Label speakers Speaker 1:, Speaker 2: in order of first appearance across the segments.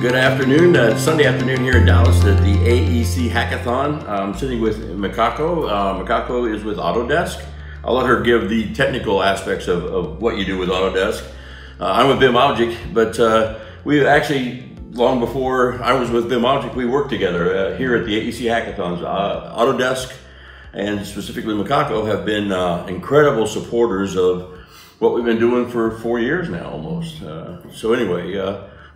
Speaker 1: good afternoon. Uh, Sunday afternoon here in Dallas at the AEC Hackathon. I'm sitting with Mikako. Uh, Mikako is with Autodesk. I'll let her give the technical aspects of, of what you do with Autodesk. Uh, I'm with BIMobject, but uh, we actually, long before I was with BIMobject, we worked together uh, here at the AEC Hackathons. Uh, Autodesk and specifically Mikako have been incredible supporters of what we've been doing for four years now almost. so anyway,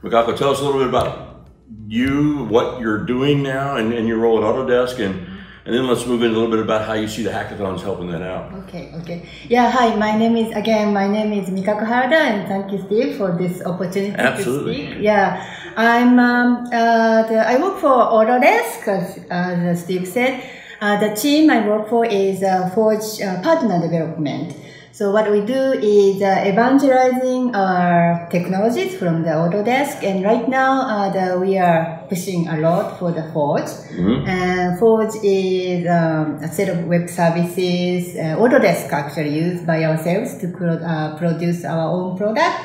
Speaker 1: Mikako, tell us a little bit about you, what you're doing now, and, and your role at Autodesk, and and then let's move in a little bit about how you see the hackathons helping that out.
Speaker 2: Okay, okay. Yeah, hi, my name is, again, my name is Mikako Harada, and thank you, Steve, for this opportunity
Speaker 1: Absolutely.
Speaker 2: to speak. Yeah, I'm, um, uh, the, I work for Autodesk, as, as Steve said. Uh, the team I work for is uh, Forge uh, Partner Development. So what we do is uh, evangelizing our technologies from the Autodesk, and right now uh, the, we are pushing a lot for the Forge. Mm-hmm. And Forge is um, a set of web services uh, Autodesk actually used by ourselves to pro- uh, produce our own product.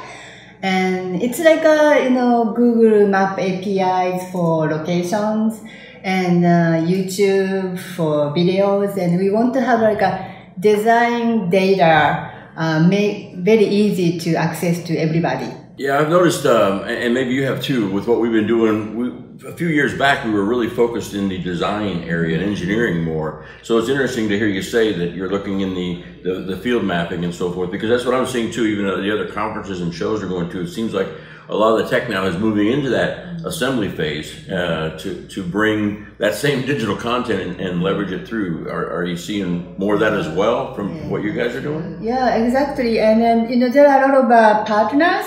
Speaker 2: And it's like a you know Google Map APIs for locations and uh, YouTube for videos, and we want to have like a design data uh, make very easy to access to everybody.
Speaker 1: Yeah, I've noticed, um, and maybe you have too, with what we've been doing. We, a few years back, we were really focused in the design area and engineering more. So it's interesting to hear you say that you're looking in the, the, the field mapping and so forth, because that's what I'm seeing too, even the other conferences and shows are going to. It seems like a lot of the tech now is moving into that assembly phase uh, to, to bring that same digital content and, and leverage it through. Are, are, you seeing more of that as well from what you guys are doing?
Speaker 2: Yeah, exactly. And then, you know, there are a lot of uh, partners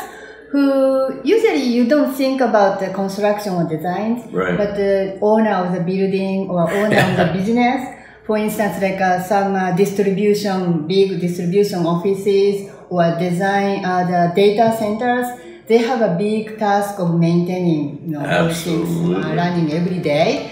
Speaker 2: who usually you don't think about the construction or designs,
Speaker 1: right.
Speaker 2: but the owner of the building or owner of the business. For instance, like uh, some uh, distribution, big distribution offices or design uh, the data centers they have a big task of maintaining you know, things uh, running every day.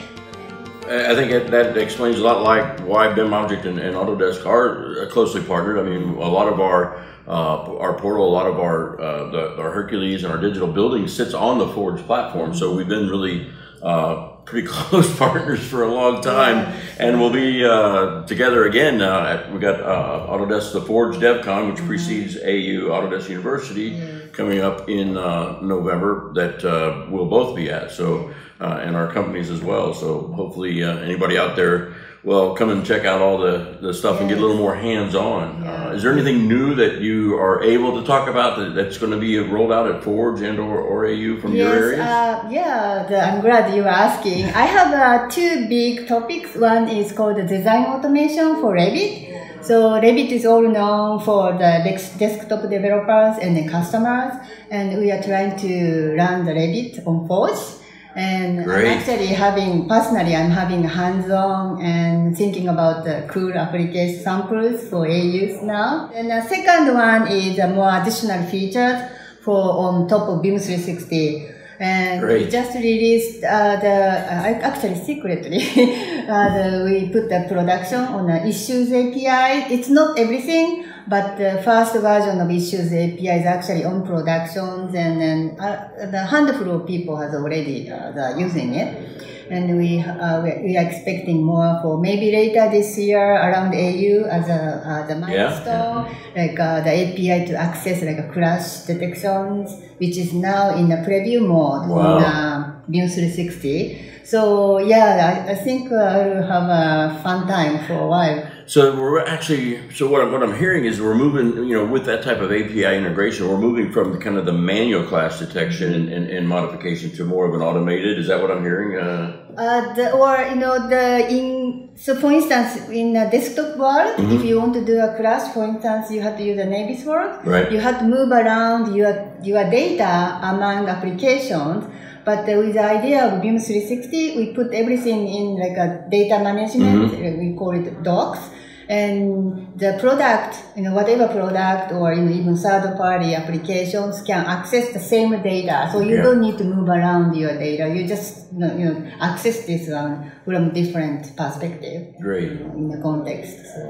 Speaker 1: I think that explains a lot like why BIMobject and, and Autodesk are closely partnered. I mean, a lot of our uh, our portal, a lot of our uh, the, our Hercules and our digital building sits on the Forge platform. So we've been really uh, pretty close partners for a long time, and we'll be uh, together again. Uh, we got uh, Autodesk the Forge DevCon, which mm-hmm. precedes AU Autodesk University, coming up in uh, November. That uh, we'll both be at. So, and our companies as well. So hopefully, anybody out there well, come and check out all the, the stuff yes. and get a little more hands on. Yeah. Uh, is there anything new that you are able to talk about that, that's going to be rolled out at Forge and or, or AU from
Speaker 2: yes,
Speaker 1: your areas?
Speaker 2: Uh, yeah, the, I'm glad you're asking. I have uh, two big topics. One is called the design automation for Revit. So Revit is all known for the desktop developers and the customers, and we are trying to run the Revit on Forge. And
Speaker 1: Great.
Speaker 2: I'm actually having, personally, I'm having hands-on and thinking about the cool application samples for AUs now. And the second one is a more additional features for on top of BIM 360. And
Speaker 1: Great.
Speaker 2: we just released uh, the, uh, actually secretly, uh, the, we put the production on the issues API. It's not everything, but the first version of Issues API is actually on productions and then uh, the handful of people has already uh, using it. And we, uh, we are expecting more for maybe later this year around AU as a, uh, the milestone, yeah. like uh, the API to access like a crash detections, which is now in the preview mode
Speaker 1: wow.
Speaker 2: on uh, BIM 360. So yeah, I, I think I'll have a fun time for a while.
Speaker 1: So we're actually, so what I'm, what I'm hearing is we're moving, you know, with that type of API integration, we're moving from the kind of the manual clash detection and, and, and modification to more of an automated. Is that what I'm hearing?
Speaker 2: Uh, uh, the, or you know, the in so for instance, in the desktop world, mm-hmm. if you want to do a clash, for instance, you have to use a Navisworks.
Speaker 1: Right.
Speaker 2: You have to move around your your data among applications but with the idea of BIM 360, we put everything in like a data management. Mm-hmm. We call it docs. And the product, you know, whatever product or you know, even third-party applications can access the same data. So you yeah. don't need to move around your data. You just you know, you know access this one from different perspective.
Speaker 1: Great.
Speaker 2: You know, in the context. So,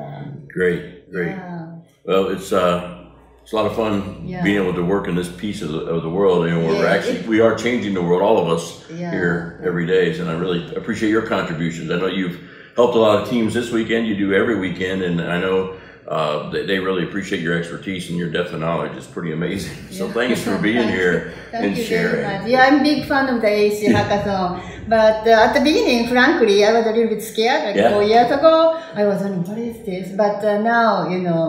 Speaker 1: great, great. Yeah. Well, it's uh, it's a lot of fun
Speaker 2: Yeah.
Speaker 1: being able to work in this piece of the, of the world. You know, where we're actually we are changing the world, all of us
Speaker 2: Yeah.
Speaker 1: here every day, and I really appreciate your contributions. I know you've helped a lot of teams this weekend. You do every weekend, and I know. Uh, they, they really appreciate your expertise and your depth of knowledge. It's pretty amazing. So
Speaker 2: Yeah.
Speaker 1: thanks for being here.
Speaker 2: Thank
Speaker 1: and sharing.
Speaker 2: Yeah, I'm a big fan of the AEC hackathon. But uh, at the beginning, frankly, I was a little bit scared. Like
Speaker 1: Yeah.
Speaker 2: four years ago, I was wondering, what is this? But uh, now, you know,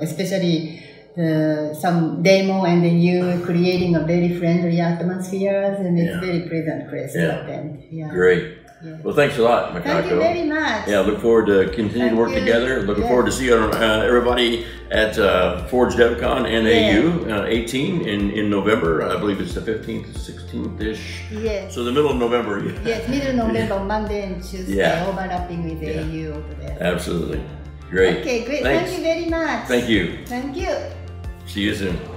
Speaker 2: especially the, some demo and then you creating a very friendly atmosphere and it's
Speaker 1: Yeah.
Speaker 2: very pleasant place
Speaker 1: Yeah.
Speaker 2: Yeah.
Speaker 1: Great.
Speaker 2: Yeah.
Speaker 1: Well, thanks a lot, Mikako.
Speaker 2: Thank you very much.
Speaker 1: Yeah, look forward to continue to work
Speaker 2: you.
Speaker 1: together. Looking
Speaker 2: Yeah.
Speaker 1: forward to see uh, everybody at uh, Forge DevCon NAU uh, 18 in, in November. I believe it's the 15th, 16th ish.
Speaker 2: Yes.
Speaker 1: So the middle of November.
Speaker 2: Yes, middle November, Monday and Tuesday,
Speaker 1: Yeah.
Speaker 2: overlapping with
Speaker 1: Yeah.
Speaker 2: AU over there.
Speaker 1: Absolutely. Great.
Speaker 2: Okay, great.
Speaker 1: Thanks.
Speaker 2: Thank you very much.
Speaker 1: Thank you.
Speaker 2: Thank you.
Speaker 1: See you soon.